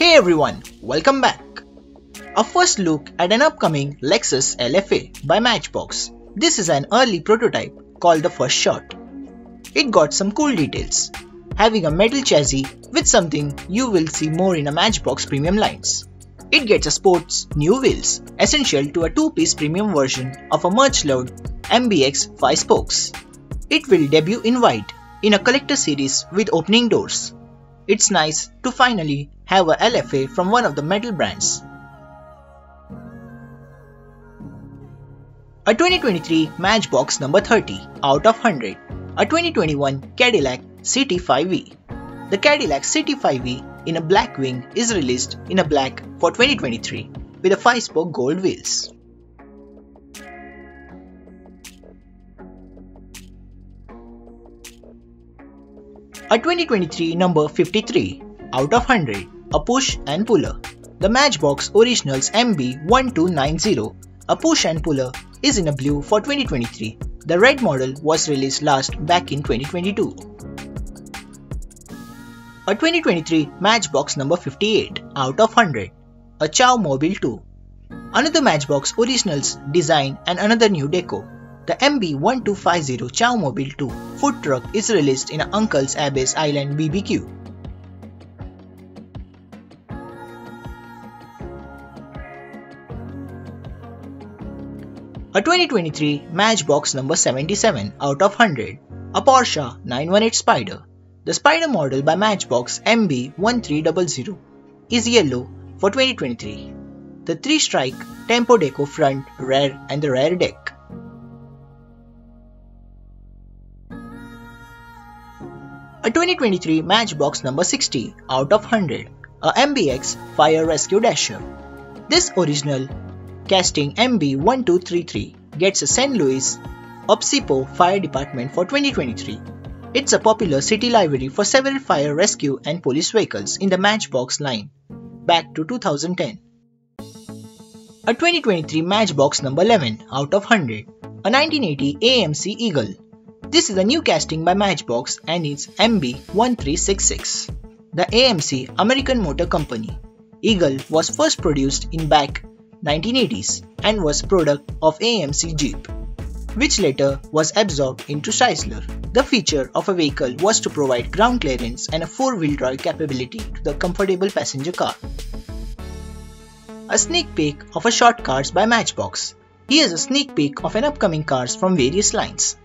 Hey everyone, welcome back. A first look at an upcoming Lexus LFA by Matchbox. This is an early prototype called the first shot. It got some cool details, having a metal chassis with something you will see more in a Matchbox premium lines. It gets a sports new wheels, essential to a two-piece premium version of a much loved MBX 5 spokes. It will debut in white in a collector series with opening doors. It's nice to finally have a LFA from one of the metal brands. A 2023 Matchbox number 30 out of 100. A 2021 Cadillac CT5V. The Cadillac CT5V in a black wing is released in a black for 2023 with a 5-spoke gold wheels. A 2023 number 53 out of 100, a push and puller. The Matchbox Originals MB1290, a push and puller, is in a blue for 2023. The red model was released last back in 2022. A 2023 Matchbox number 58 out of 100, a Chow Mobile 2. Another Matchbox Originals design and another new deco. The MB1250 Chow Mobile 2 food truck is released in Uncle's Abbey's Island BBQ. A 2023 Matchbox number 77 out of 100, a Porsche 918 Spyder. The Spyder model by Matchbox MB1300 is yellow for 2023. The 3-strike Tempo Deco front, rear and the rear deck. A 2023 Matchbox number 60 out of 100, a MBX Fire Rescue Dasher. This original casting MB1233 gets a St. Louis OPSIPO Fire Department for 2023. It's a popular city library for several fire rescue and police vehicles in the Matchbox line, back to 2010. A 2023 Matchbox number 11 out of 100, a 1980 AMC Eagle this is a new casting by Matchbox and it's MB1366. The AMC American Motor Company. Eagle was first produced in back 1980s and was product of AMC Jeep, which later was absorbed into Chrysler. The feature of a vehicle was to provide ground clearance and a four-wheel drive capability to the comfortable passenger car. A sneak peek of a short cars by Matchbox. Here's a sneak peek of an upcoming cars from various lines.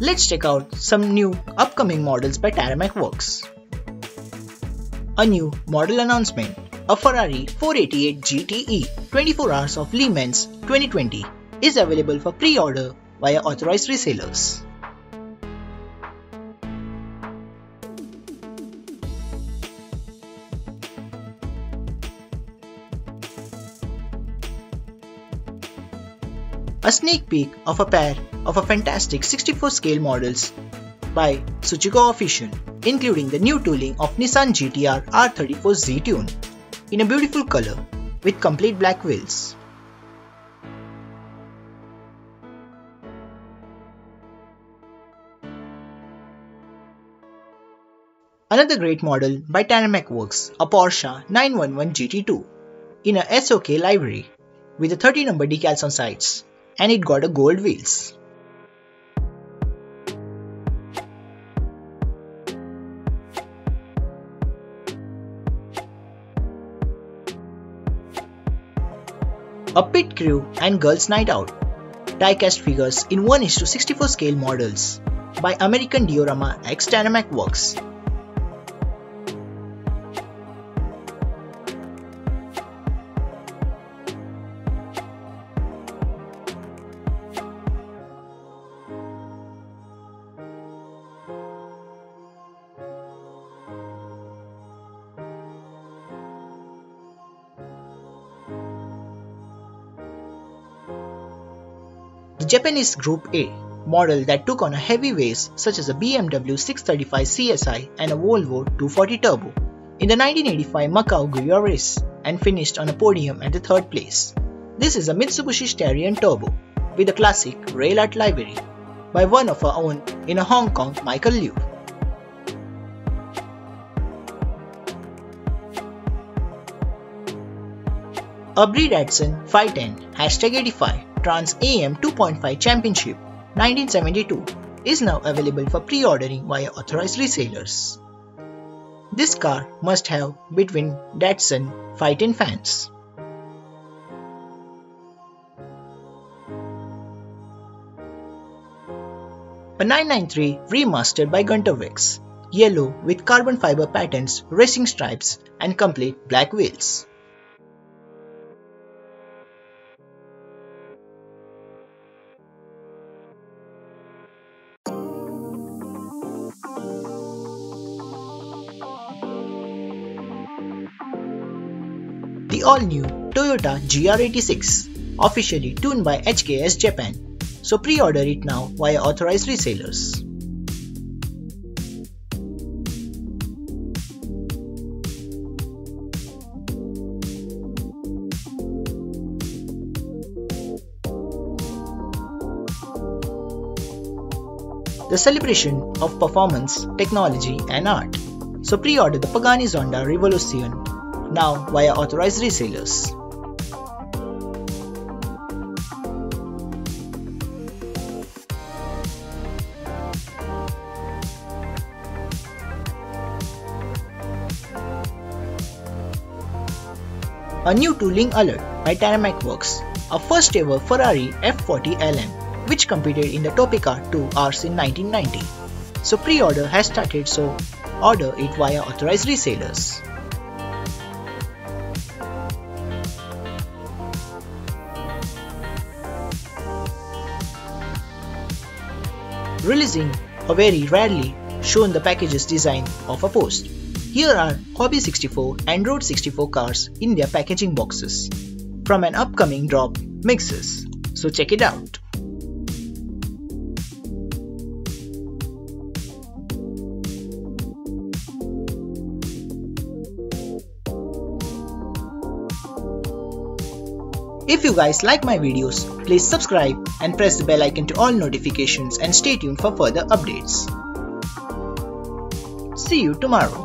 Let's check out some new upcoming models by Tarmac Works. A new model announcement, a Ferrari 488 GTE 24 Hours of Le Mans 2020 is available for pre-order via authorized resellers. A sneak peek of a pair of a fantastic 64 scale models by Schuco Official, including the new tooling of Nissan GTR R34 Z-Tune in a beautiful color with complete black wheels. Another great model by Tarmac Works, a Porsche 911 GT2 in a SOK livery with the 30 number decals on sides and it got a gold wheels. A pit crew and girls night out. Diecast figures in 1 to 64 scale models by American Diorama X Tarmac Works The Japanese Group A model that took on a heavy waves such as a BMW 635 CSI and a Volvo 240 Turbo in the 1985 Macau Guia race and finished on a podium at the third place. This is a Mitsubishi Starion Turbo with a classic rail art livery by one of our own in a Hong Kong Michael Liu. A Datsun 510 hashtag 85 Trans AM 2.5 Championship 1972 is now available for pre-ordering via authorized resellers. This car must have between Datsun 510 fans. A 993 remastered by Gunther Werks, yellow with carbon fiber patterns, racing stripes and complete black wheels. All-new Toyota GR86, officially tuned by HKS Japan, so pre-order it now via authorized resellers. The celebration of performance, technology and art. So pre-order the Pagani Zonda Revolution now via authorized resellers. A new tooling alert by Tarmac Works, a first ever Ferrari F40 LM, which competed in the Topeka 2 Rs in 1990. So pre-order has started so order it via authorized resellers. Releasing a very rarely shown the packages design of a post. Here are Hobby 64 and Road 64 cars in their packaging boxes from an upcoming drop mixes, so check it out. If you guys like my videos, please subscribe and press the bell icon to all notifications and stay tuned for further updates. See you tomorrow.